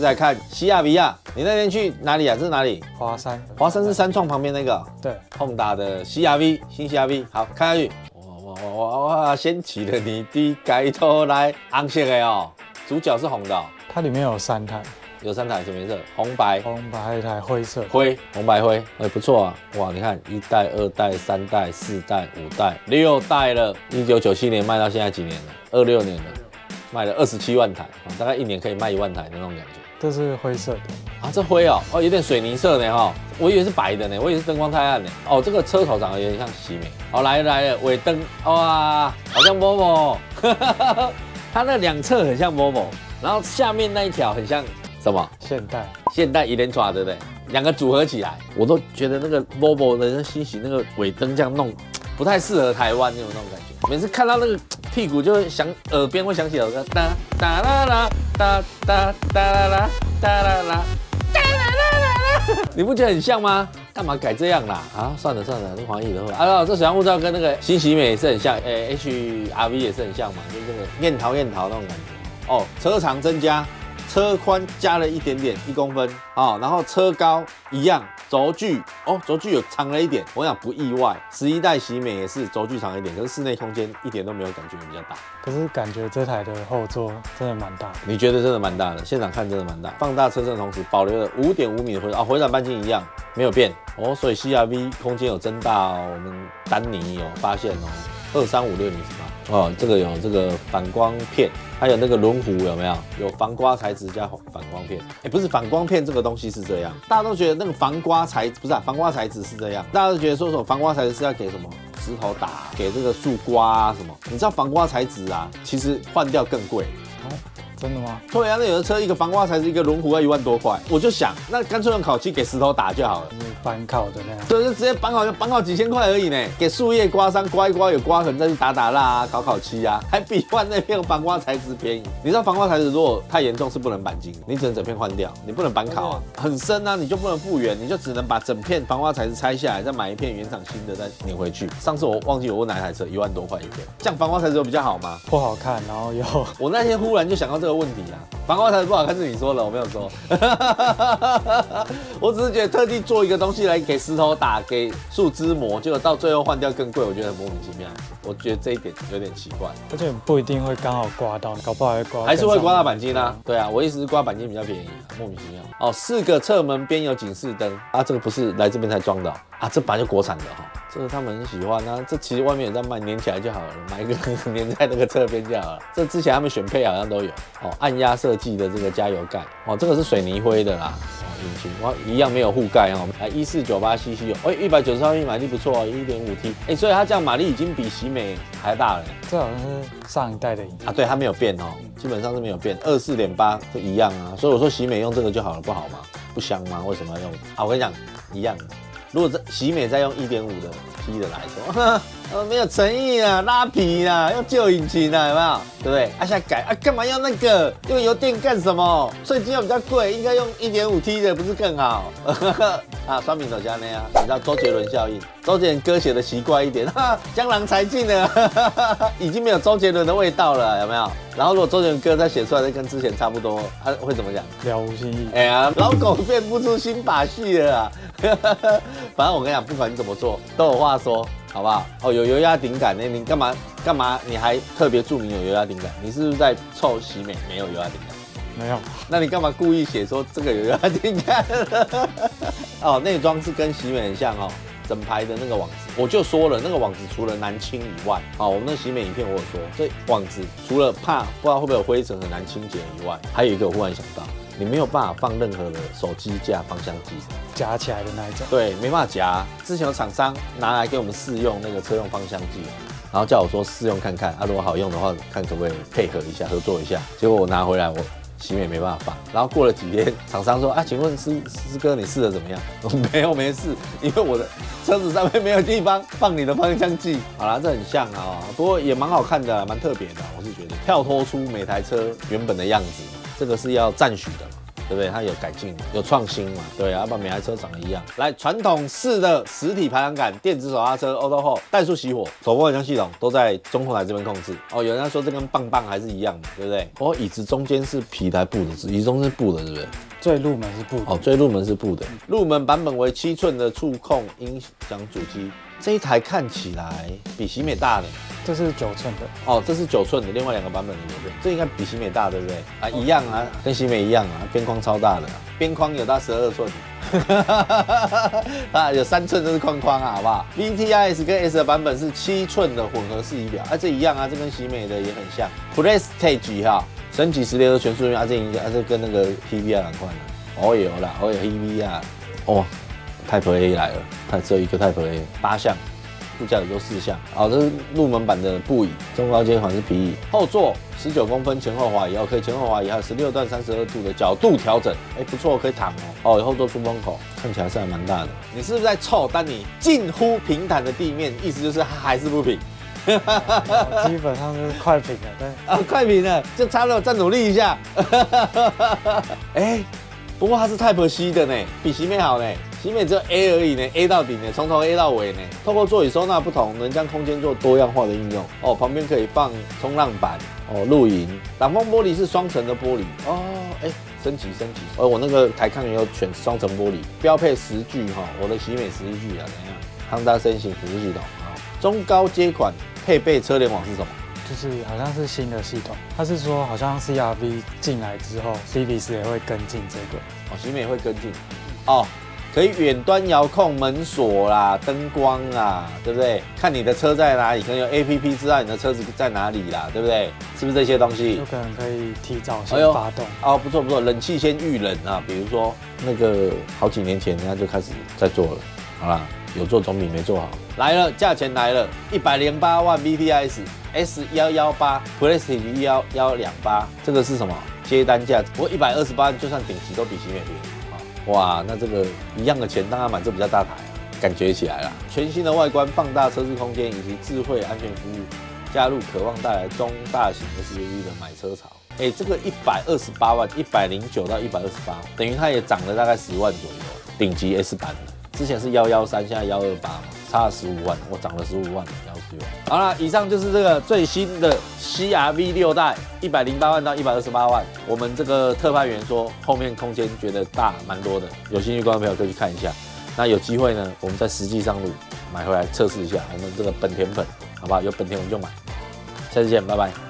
是在看西亚比亚。你那天去哪里啊？这是哪里？华山，华山是三创旁边那个。对，Honda 的 CRV 新 CRV，好看下去。哇哇哇哇哇！掀起了你的盖头来，红色的哦，主角是红的哦，它里面有三台，有三台什么颜色？红白红白还有一台灰色。灰，红白灰，哎不错啊，哇，你看一代、二代、三代、四代、五代、六代了，一九九七年卖到现在几年了？二六年了，卖了二十七万台，啊大概一年可以卖一万台的那种感觉。这是灰色的，啊，这灰哦，哦，有点水泥色呢哈，我以为是白的呢，我以为是灯光太暗呢。哦，这个车头长得有点像喜美。哦，来了来了，尾灯，哇，好像 Volvo，它那两侧很像 Volvo，然后下面那一条很像什么？现代现代 e e t r a 对不对？两个组合起来，我都觉得那个 Volvo 的那新型那个尾灯这样弄，不太适合台湾那种那种感觉。每次看到那个屁股，就会想耳边会响起有个哒哒啦啦哒哒哒啦啦哒啦啦哒啦啦啦啦，你不觉得很像吗？干嘛改这样啦？啊，算了算了，那黄奕的话，啊，这水上护照跟那个新喜美也是很像，诶，HRV 也是很像嘛，就是那个燕桃燕桃那种感觉。哦，车长增加。车宽加了一点点，一公分啊，然后车高一样，轴距哦，轴距有长了一点，我想不意外。十一代喜美也是轴距长一点，可是室内空间一点都没有感觉比较大。可是感觉这台的后座真的蛮大，你觉得真的蛮大的？现场看真的蛮大。放大车身的同时，保留了五点五米的回啊，回转半径一样没有变哦，所以 CRV 空间有增大哦。我们丹尼有发现哦，二三五六零是吧？哦，这个有这个反光片，还有那个轮毂有没有？有防刮材质加反光片。哎，不是反光片这个东西是这样，大家都觉得那个防刮材不是啊，防刮材质是这样，大家都觉得说什么防刮材质是要给什么石头打，给这个树刮啊什么？你知道防刮材质啊，其实换掉更贵。真的吗？对啊，那有的车一个防刮材质一个轮毂要一万多块，我就想那干脆用烤漆给石头打就好了。你板烤的那样？对，就直接绑好就绑好几千块而已呢，给树叶刮伤刮一刮有刮痕再去打打蜡啊，烤烤漆啊，还比换那片防刮材质便宜。你知道防刮材质如果太严重是不能钣金，你只能整片换掉，你不能板烤啊，很深啊，你就不能复原，你就只能把整片防刮材质拆下来，再买一片原厂新的再拧回去。上次我忘记我问哪一台车，一万多块一片，这样防刮材质有比较好吗？不好看，然后又我那天忽然就想到这个问题啊。防刮材不好看是你说的，我没有说。我只是觉得特地做一个东西来给石头打，给树枝磨，结果到最后换掉更贵，我觉得很莫名其妙。我觉得这一点有点奇怪。而且不一定会刚好刮到，搞不好会刮，还是会刮到钣金啊？对啊，我意思是刮钣金比较便宜，莫名其妙。哦，四个侧门边有警示灯啊，这个不是来这边才装的啊，这本来就国产的哈，这个他们很喜欢啊。这其实外面有在卖，粘起来就好了，买一个 粘在那个侧边就好了。这之前他们选配好像都有哦，按压设计的这个加油盖哦，这个是水泥灰的啦。哦，引擎哇一样没有护盖哦，来一四九八 CC 有，哎，一百九十二匹马力不错哦，一点五 T，哎，所以它这样马力已经比喜美还大了。这好像是上一代的引擎啊，对，它没有变哦，基本上是没有变，二四点八都一样啊。所以我说喜美用这个就好了，不好吗？不香吗？为什么要用？啊，我跟你讲，一样的。如果这喜美再用一点五的 T 的来说，呃，没有诚意啊，拉皮啊，用旧引擎啊，有没有？对不对？啊，现在改啊，干嘛要那个？用油电干什么？税金又比较贵，应该用一点五 T 的，不是更好？啊，双明手加那样，你知道周杰伦效应？周杰伦歌写的奇怪一点，哈，江郎才尽了，已经没有周杰伦的味道了，有没有？然后如果周杰伦歌再写出来，再跟之前差不多，他会怎么讲？了无新意。哎呀，老狗变不出新把戏了啊！反正我跟你讲，不管你怎么做，都有话说。好不好？哦，有油压顶感呢，你干嘛干嘛？你还特别注明有油压顶感？你是不是在臭喜美没有油压顶感？没有。那你干嘛故意写说这个有油压顶感？哦，内装是跟喜美很像哦，整排的那个网子，我就说了，那个网子除了难清以外，哦，我们那喜美影片我有说，这网子除了怕不知道会不会有灰尘很难清洁以外，还有一个我忽然想到。你没有办法放任何的手机架、方向机夹起来的那一种。对，没办法夹。之前有厂商拿来给我们试用那个车用方向机，然后叫我说试用看看，啊，如果好用的话，看可不可以配合一下、合作一下。结果我拿回来，我洗美没办法放。然后过了几天，厂商说啊，请问师师哥你试的怎么样？我没有没事，因为我的车子上面没有地方放你的方向机。好啦，这很像啊，不过也蛮好看的，蛮特别的，我是觉得跳脱出每台车原本的样子。这个是要赞许的，对不对？它有改进，有创新嘛，对啊，不然每台车长得一样。来，传统式的实体排挡杆、电子手刹车、Auto Hold、怠速熄火、手风影像系统都在中控台这边控制。哦，有人说这跟棒棒还是一样的，对不对？哦，椅子中间是皮的布的，椅子中间是布的，对不对？最入门是布的哦，最入门是布的，入门版本为七寸的触控音响主机。这一台看起来比喜美大的，这是九寸的哦，这是九寸的，另外两个版本的有对，这应该比喜美大对不对？啊，一样啊，跟喜美一样啊，边框超大的，边框有到十二寸，啊，有三寸就是框框啊，好不好？V T I S 跟 S 的版本是七寸的混合式仪表，啊，这一样啊，这跟喜美的也很像。Prestige 哈，升级十六个全速域啊，这一样，啊，这跟那个 P V R 很快的，哦有啦，哦有 P V R，哦。Type A 来了，它只有一个 Type A，八项，副驾驶都四项。哦，这是入门版的布椅，中高阶款是皮椅。后座十九公分前后滑椅，OK，前后滑椅还有十六段三十二度的角度调整，哎，不错，可以躺哦。哦，有后座出风口，看起来是还蛮大的。你是不是在凑？但你近乎平坦的地面，意思就是还是不平。基本上是快平了，对。啊，快平了，就差了，再努力一下。哎，不过它是 Type C 的呢，比奇美好呢。前面只有 A 而已呢，A 到底呢，从头 A 到尾呢。透过座椅收纳不同，能将空间做多样化的应用。哦，旁边可以放冲浪板，哦，露营。挡风玻璃是双层的玻璃。哦，哎，升级升级。哦，我那个台抗也有选双层玻璃，标配十具哈，我的喜美十一具啊，怎样？康达森型辅助系统，中高阶款配备车联网是什么？就是好像是新的系统，它是说好像 CRV 进来之后，CBS 也会跟进这个。哦，喜美会跟进。哦。可以远端遥控门锁啦，灯光啦，对不对？看你的车在哪里，可能有 A P P 知道你的车子在哪里啦，对不对？是不是这些东西？有可能可以提早先发动。哦，不错不错，冷气先预冷啊。比如说那个好几年前人家就开始在做了。好啦，有做总比没做好。来了，价钱来了，一百零八万 V T S S 幺幺八 Prestige 幺幺两八，这个是什么？接单价，不过一百二十八，就算顶级都比新美便宜。哇，那这个一样的钱，当然买这比较大台，感觉起来了。全新的外观，放大车子空间以及智慧安全服务，加入渴望带来中大型 SUV 的买车潮。哎，这个一百二十八万，一百零九到一百二十八，等于它也涨了大概十万左右，顶级 S 版的。之前是幺幺三，现在幺二八嘛，差了十五万，我涨了十五万，幺十万。好了，以上就是这个最新的 CRV 六代，一百零八万到一百二十八万。我们这个特派员说后面空间觉得大蛮多的，有兴趣观众朋友可以去看一下。那有机会呢，我们在实际上路买回来测试一下，我们这个本田粉，好不好？有本田我们就买。下次见，拜拜。